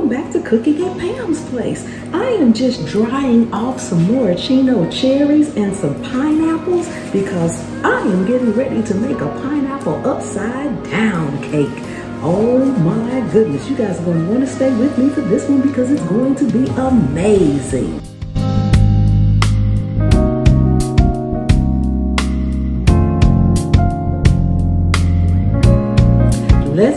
welcome back to Cooking at Pam's Place. I am just drying off some maraschino cherries and some pineapples because I am getting ready to make a pineapple upside down cake. Oh my goodness, you guys are going to want to stay with me for this one because it's going to be amazing.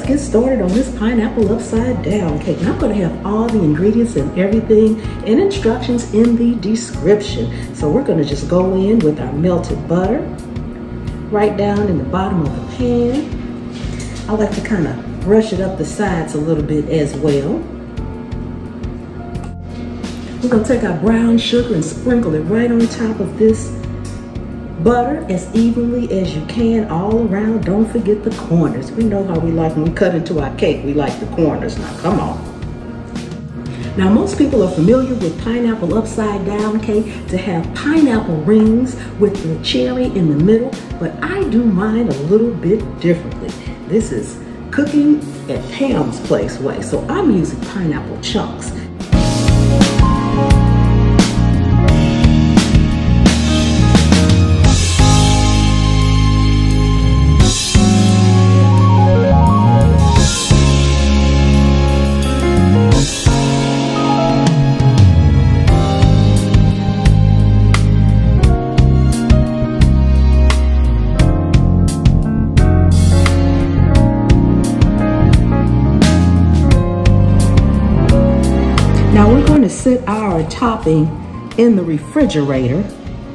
Get started on this pineapple upside down cake. And I'm gonna have all the ingredients and everything and instructions in the description. So we're gonna just go in with our melted butter right down in the bottom of the pan. I like to kind of brush it up the sides a little bit as well. We're gonna take our brown sugar and sprinkle it right on top of this Butter as evenly as you can all around. Don't forget the corners. We know how we like when we cut into our cake, we like the corners. Now, come on. Now, most people are familiar with pineapple upside down cake to have pineapple rings with the cherry in the middle, but I do mine a little bit differently. This is cooking at Pam's Place way, so I'm using pineapple chunks. Now we're going to sit our topping in the refrigerator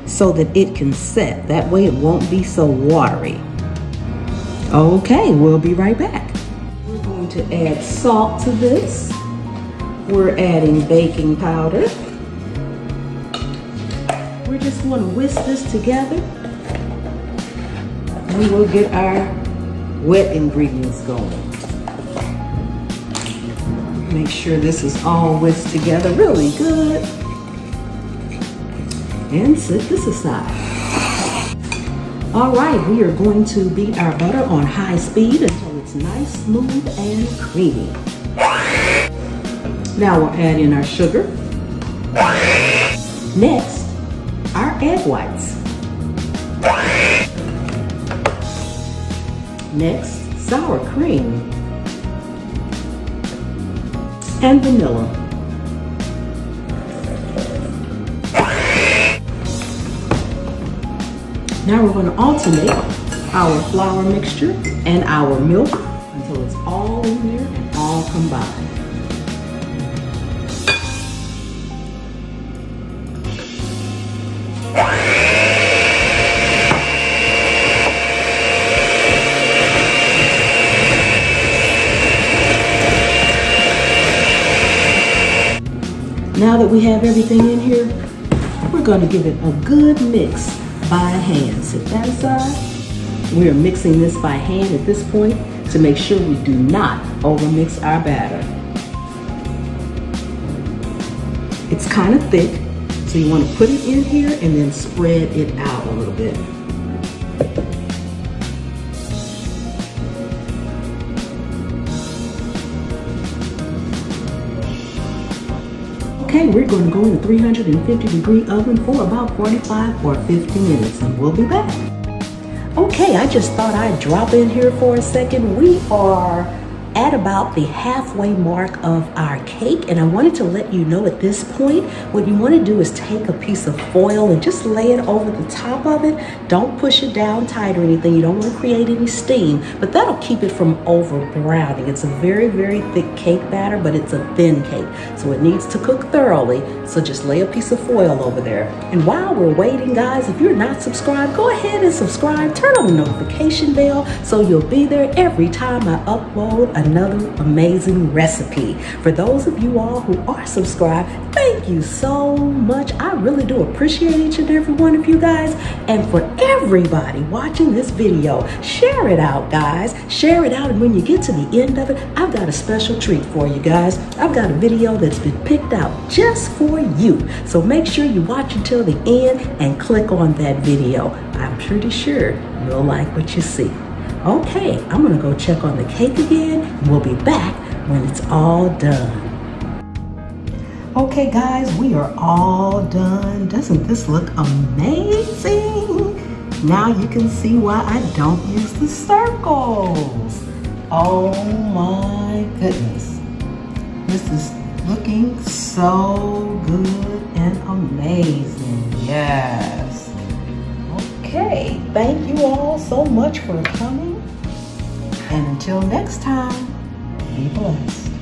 so that it can set. That way it won't be so watery. Okay, we'll be right back. We're going to add salt to this. We're adding baking powder. We're just going to whisk this together. We'll get our wet ingredients going. Make sure this is all whisked together really good. And set this aside. All right, we are going to beat our butter on high speed until it's nice, smooth, and creamy. Now we'll add in our sugar. Next, our egg whites. Next, sour cream and vanilla. Now we're going to alternate our flour mixture and our milk until it's all in there and all combined. Now that we have everything in here, we're going to give it a good mix by hand. Set that aside. Uh, we are mixing this by hand at this point to make sure we do not overmix our batter. It's kind of thick, so you want to put it in here and then spread it out a little bit. Okay, we're going to go in a 350 degree oven for about 45 or 50 minutes and we'll be back. Okay, I just thought I'd drop in here for a second. We are at about the halfway mark of our cake. And I wanted to let you know at this point what you want to do is take a piece of foil and just lay it over the top of it. Don't push it down tight or anything. You don't want to create any steam but that'll keep it from over browning it's a very very thick cake batter but it's a thin cake. So it needs to cook thoroughly. So just lay a piece of foil over there. And while we're waiting guys if you're not subscribed go ahead and subscribe. Turn on the notification bell so you'll be there every time I upload a another amazing recipe. For those of you all who are subscribed, thank you so much. I really do appreciate each and every one of you guys. And for everybody watching this video, share it out, guys. Share it out. And when you get to the end of it, I've got a special treat for you guys. I've got a video that's been picked out just for you. So make sure you watch until the end and click on that video. I'm pretty sure you'll like what you see. Okay, I'm gonna go check on the cake again. We'll be back when it's all done. Okay guys, we are all done. Doesn't this look amazing? Now you can see why I don't use the circles. Oh my goodness. This is looking so good and amazing. Yes. Okay, thank you all so much for coming. And until next time, be blessed.